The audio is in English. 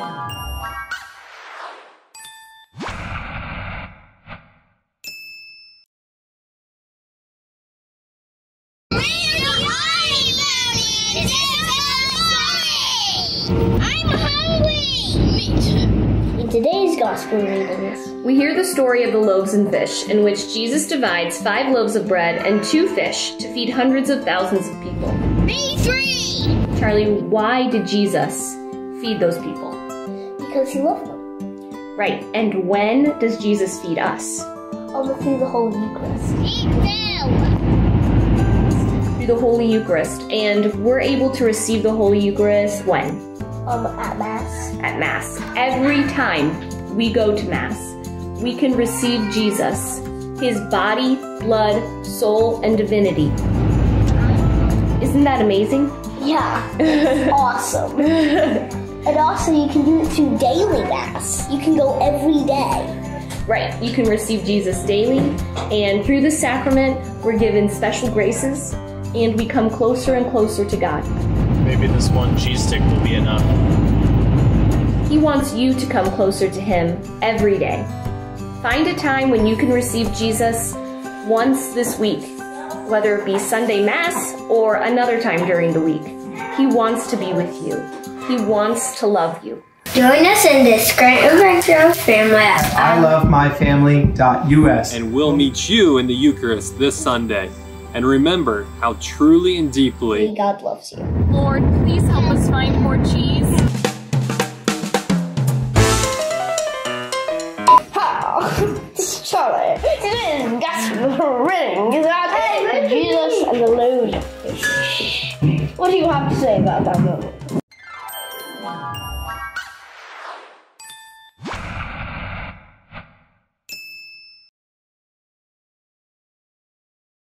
In today's gospel readings, We hear the story of the loaves and fish, in which Jesus divides five loaves of bread and two fish to feed hundreds of thousands of people. Me three! Charlie, why did Jesus feed those people? Because he loved them. Right, and when does Jesus feed us? Um, through the Holy Eucharist. Eat Through the Holy Eucharist, and we're able to receive the Holy Eucharist when? Um, at Mass. At Mass. Every time we go to Mass, we can receive Jesus, his body, blood, soul, and divinity. Isn't that amazing? Yeah, it's awesome. And also, you can do it through daily Mass. You can go every day. Right, you can receive Jesus daily, and through the sacrament, we're given special graces, and we come closer and closer to God. Maybe this one cheese stick will be enough. He wants you to come closer to Him every day. Find a time when you can receive Jesus once this week, whether it be Sunday Mass or another time during the week. He wants to be with you, He wants to love you. Join us in this great adventure of family I love at ilovemyfamily.us. And we'll meet you in the Eucharist this Sunday. And remember how truly and deeply God loves you. Lord, please help us find more cheese. Charlie, today's gospel reading is about Jesus and the loaves of fish. What do you have to say about that moment?